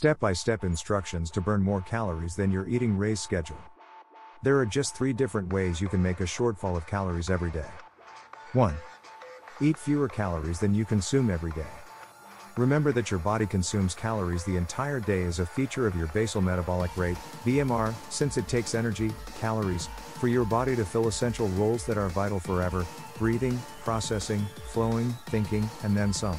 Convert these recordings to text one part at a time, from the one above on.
Step by step instructions to burn more calories than your eating raise schedule. There are just three different ways you can make a shortfall of calories every day. 1. Eat fewer calories than you consume every day. Remember that your body consumes calories the entire day as a feature of your basal metabolic rate, BMR, since it takes energy, calories, for your body to fill essential roles that are vital forever breathing, processing, flowing, thinking, and then some.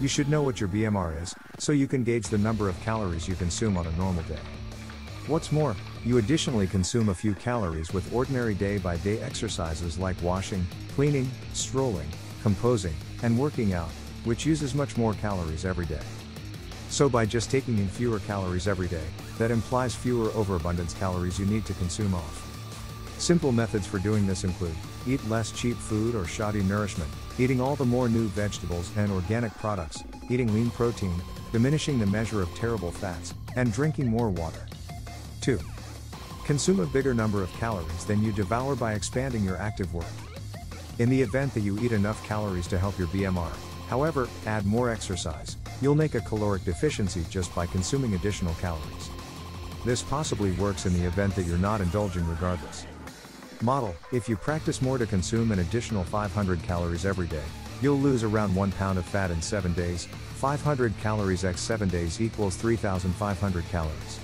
You should know what your BMR is, so you can gauge the number of calories you consume on a normal day. What's more, you additionally consume a few calories with ordinary day by day exercises like washing, cleaning, strolling, composing, and working out, which uses much more calories every day. So, by just taking in fewer calories every day, that implies fewer overabundance calories you need to consume off. Simple methods for doing this include eat less cheap food or shoddy nourishment, eating all the more new vegetables and organic products, eating lean protein, diminishing the measure of terrible fats, and drinking more water. 2. Consume a bigger number of calories than you devour by expanding your active work. In the event that you eat enough calories to help your BMR, however, add more exercise, you'll make a caloric deficiency just by consuming additional calories. This possibly works in the event that you're not indulging regardless. Model If you practice more to consume an additional 500 calories every day, you'll lose around 1 pound of fat in 7 days. 500 calories x 7 days equals 3,500 calories.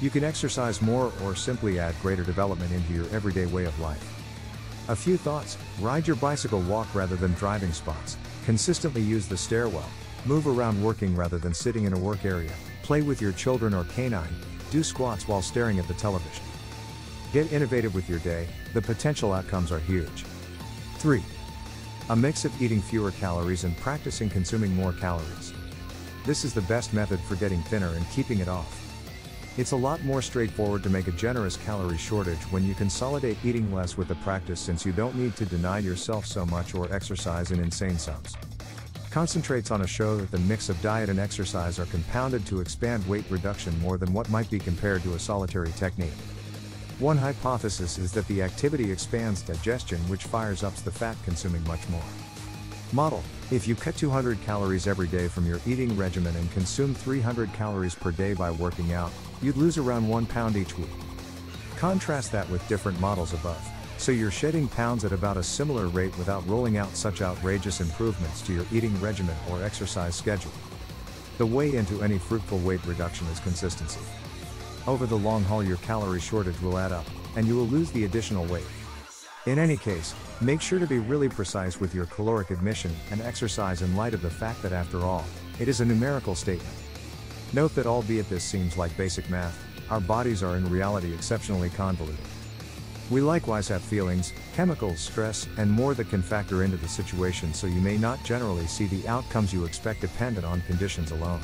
You can exercise more or simply add greater development into your everyday way of life. A few thoughts ride your bicycle walk rather than driving spots, consistently use the stairwell, move around working rather than sitting in a work area, play with your children or canine, do squats while staring at the television. Get innovative with your day, the potential outcomes are huge. 3. A mix of eating fewer calories and practicing consuming more calories. This is the best method for getting thinner and keeping it off. It's a lot more straightforward to make a generous calorie shortage when you consolidate eating less with the practice since you don't need to deny yourself so much or exercise in insane sums. Concentrates on a show that the mix of diet and exercise are compounded to expand weight reduction more than what might be compared to a solitary technique. One hypothesis is that the activity expands digestion, which fires up the fat consuming much more. Model If you cut 200 calories every day from your eating regimen and consume 300 calories per day by working out, you'd lose around 1 pound each week. Contrast that with different models above, so you're shedding pounds at about a similar rate without rolling out such outrageous improvements to your eating regimen or exercise schedule. The way into any fruitful weight reduction is consistency. Over the long haul, your calorie shortage will add up, and you will lose the additional weight. In any case, make sure to be really precise with your caloric admission and exercise in light of the fact that after all, it is a numerical statement. Note that albeit this seems like basic math, our bodies are in reality exceptionally convoluted. We likewise have feelings, chemicals, stress, and more that can factor into the situation so you may not generally see the outcomes you expect dependent on conditions alone.